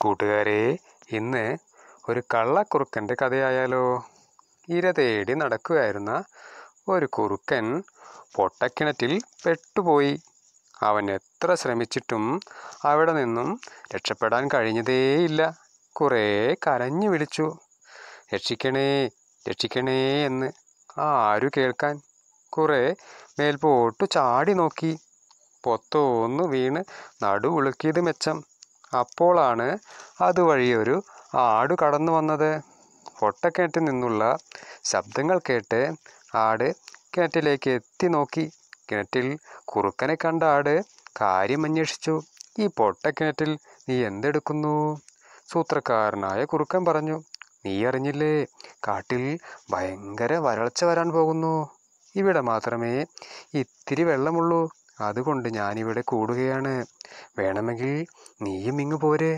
കൂട്ടുകാരെ ഇന്ന് ഒരു കള്ളക്കുറുക്കന്റെ കഥയായാലോ? ഇര തേടി നടക്കുകയായിരുന്ന ഒരു കുറുക്കൻ പൊട്ടക്കിണറ്റിൽ പെട്ടുപോയി. അവൻ എത്ര ശ്രമിച്ചിട്ടും അവിടെ നിന്നും രക്ഷപ്പെടാൻ കഴിഞ്ഞതേയില്ല. കുറേ കരഞ്ഞു വിളിച്ചു രക്ഷിക്കണേ രക്ഷിക്കണേ എന്ന്. ആരു കേൾക്കാൻ? കുറേ മേൽപോട്ടു ചാടി നോക്കി. പൊത്തോന്നു വീണ് നടുവുളുക്കിയത് മെച്ചം. അപ്പോളാണ് അതുവഴി ഒരു ആട് കടന്നു വന്നത്. പൊട്ടക്കിണറ്റിൽ നിന്നുള്ള ശബ്ദങ്ങൾ കേട്ട് ആട് കിണറ്റിലേക്ക് എത്തി നോക്കി. കിണറ്റിൽ കുറുക്കനെ കണ്ട ആട് കാര്യം അന്വേഷിച്ചു. ഈ പൊട്ടക്കിണറ്റിൽ നീ എന്തെടുക്കുന്നു? സൂത്രക്കാരനായ കുറുക്കൻ പറഞ്ഞു. നീ അറിഞ്ഞില്ലേ കാട്ടിൽ ഭയങ്കര വരൾച്ച വരാൻ പോകുന്നു. ഇവിടെ മാത്രമേ ഇത്തിരി വെള്ളമുള്ളൂ. അതുകൊണ്ട് ഞാനിവിടെ കൂടുകയാണ്. വേണമെങ്കിൽ നീയും ഇങ്ങു പോരെ.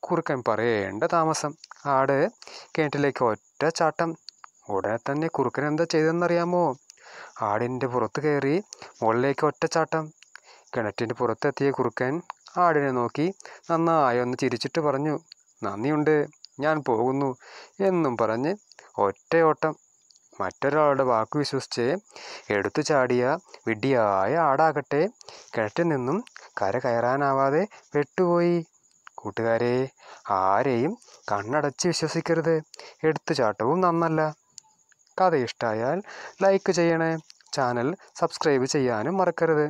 കുറുക്കൻ പറയേണ്ട താമസം. ആട് കിണറ്റിലേക്ക് ഒറ്റ ചാട്ടം. ഉടനെ തന്നെ കുറുക്കൻ എന്താ ചെയ്തെന്നറിയാമോ ആടിന്റെ പുറത്ത് കയറി മുകളിലേക്ക് ഒറ്റച്ചാട്ടം കിണറ്റിന്റെ പുറത്തെത്തിയ കുറുക്കൻ ആടിനെ നോക്കി നന്നായി ഒന്ന് ചിരിച്ചിട്ട് പറഞ്ഞു നന്ദിയുണ്ട്. ഞാൻ പോകുന്നു എന്നും പറഞ്ഞ് ഒറ്റയോട്ടം. മറ്റൊരാളുടെ വാക്ക് വിശ്വസിച്ച് എടുത്തു ചാടിയ വിഡ്ഢിയായ ആടാകട്ടെ കിണറ്റിൽ നിന്നും കര കയറാനാവാതെ പെട്ടുപോയി. കൂട്ടുകാരെ ആരെയും കണ്ണടച്ച് വിശ്വസിക്കരുത്. എടുത്തുചാട്ടവും നന്നല്ല. കഥ ഇഷ്ടമായാൽ ലൈക്ക് ചെയ്യണേ. ചാനൽ സബ്സ്ക്രൈബ് ചെയ്യാനും മറക്കരുത്.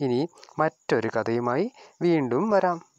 ഇനി മറ്റൊരു കഥയുമായി വീണ്ടും വരാം.